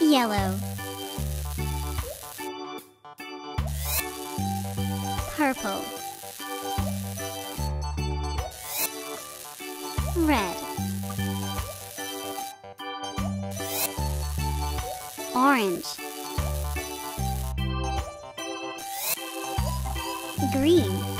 Yellow. Purple. Red. Orange. Green.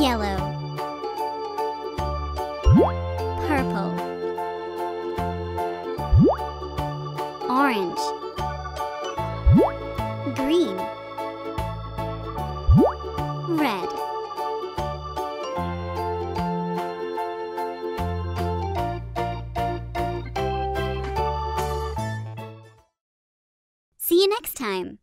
Yellow, purple, orange, green, red. See you next time.